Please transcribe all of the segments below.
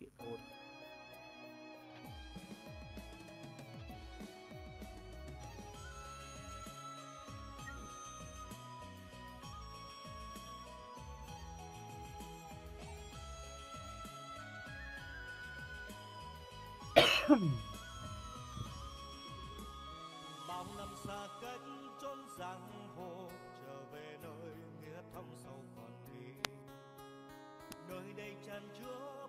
kiện hôn bao năm xa cách chốn giang hồ, trở về nơi nghĩa thâm sâu còn đi nơi đây tràn chứa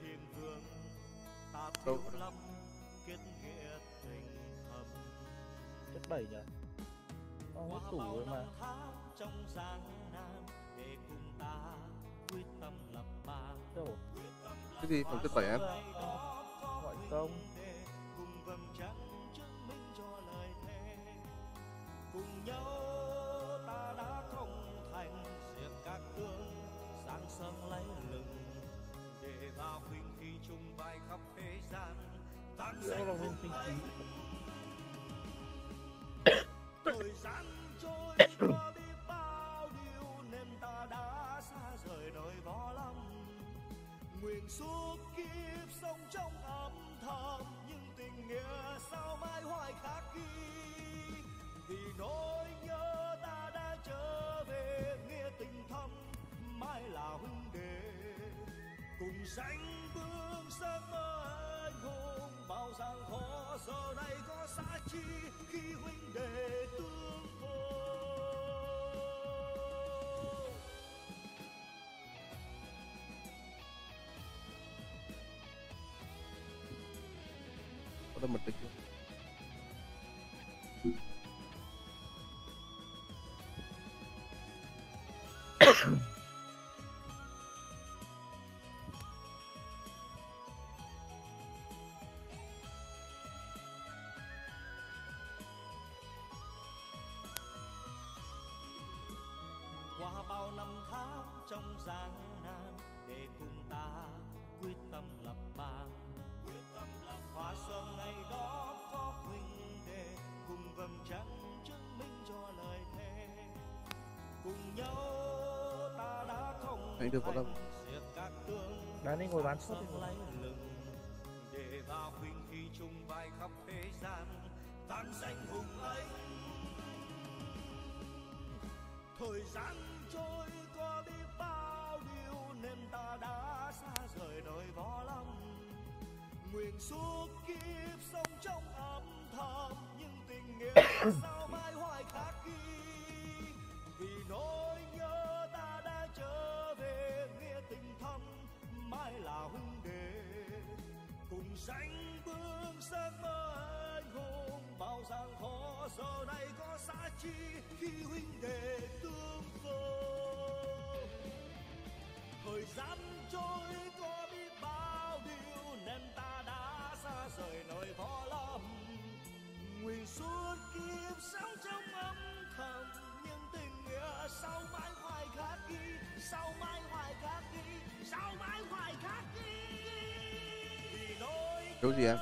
thiên vương ta Đâu? thiếu lắm kết nghĩa tình thầm chất bảy nhỉ có tủ bao rồi mà. Trong gian nan để cùng ta quyết tâm lập bàn đâu? Cái gì? Phẩm chất bảy em gọi công cùng sánh bước giấc mơ anh hùng bao gian khó giờ này có xa chi khi huynh đệ tương phùng có đâm một bao năm tháng trong gian nan để cùng ta quyết tâm lập bàn quyết tâm lập hoa xuân ngày đó có huynh đệ cùng vầng trăng chứng minh cho lời thề. Cùng nhau ta đã không Anh được thành diệt các tương đi ngồi bán suốt đi lấy lừng. Để vào huynh khi chung vai khắp thế gian tan danh hùng ấy thời gian trôi qua biết bao điều nên ta đã xa rời đời võ lâm. Nguyện suốt kiếp sống trong âm thầm, nhưng tình nghĩa sao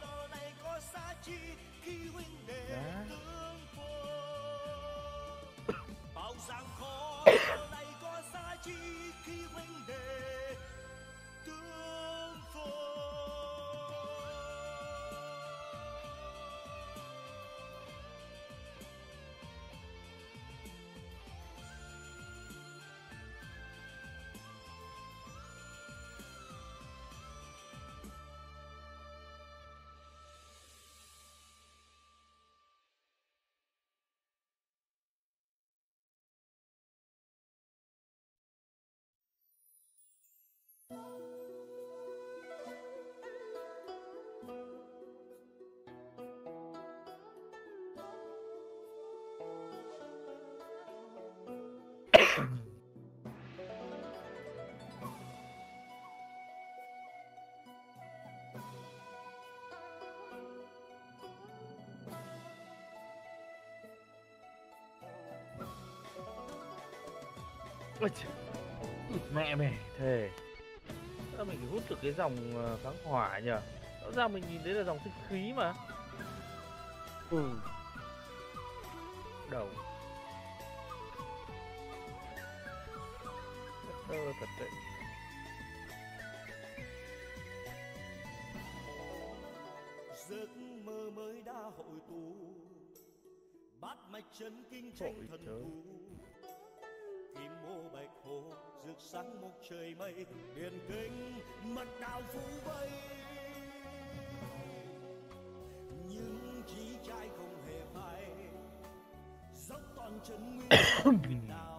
giờ này có xa chi khi huynh đệ Đá. bao gian khó này có xa chi khi huynh mẹ mày thề. Sao mình hút được cái dòng ờ, kháng hỏa nhỉ? Rõ ràng mình nhìn thấy là dòng sinh khí mà. Ừ. đầu. Đất đơ thật đấy. Giấc mơ mới đã hội tụ bát mạch chân kinh tranh thần thù hồ, rực sáng một trời mây, điền kinh mật đạo phủ vây. Nhưng chỉ trai không hề phai, dốc toàn chân nguyên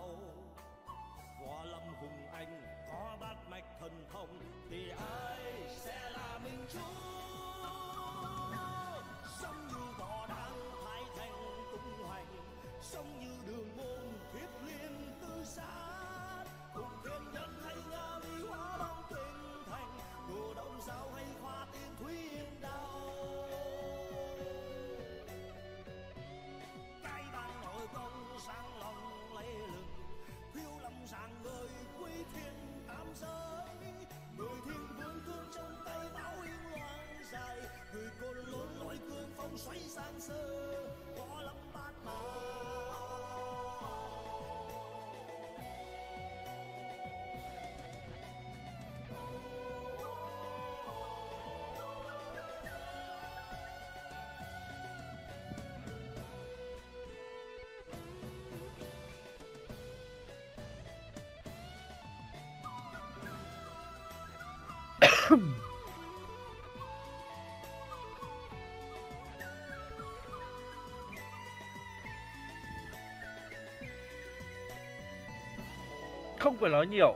không phải nói nhiều.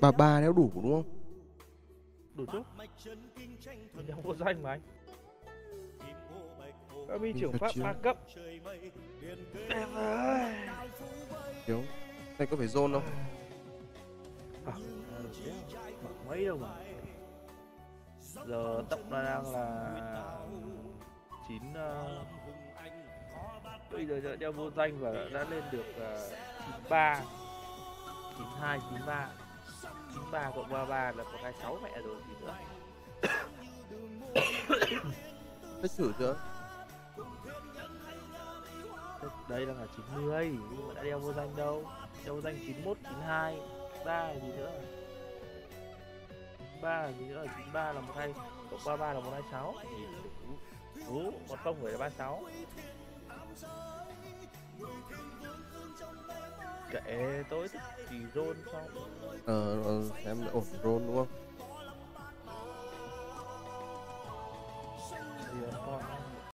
Bà ba đeo đủ đúng không? Đủ chút. Đang vô danh mà anh. Các mi trưởng pháp chưa? A cấp. Em ơi. Thiếu. Này có phải zone không? À, mặc mấy đâu mà. Giờ tốc nó đang là chín uh, bây giờ đã đeo vô danh và đã lên được chín ba. chín hai chín ba. chín ba cộng ba ba là có hai sáu mẹ rồi gì nữa. Hết thử chưa? Đây đang là 90 nhưng mà đã đeo vô danh đâu. Đeo vô danh 91 92 3 là gì nữa 3 là gì nữa 93 là 12 cộng 33 là 126 Ú, còn không phải là 36 Kệ tôi thích chỉ roll ờ, xong ờ em ổn rôn đúng không?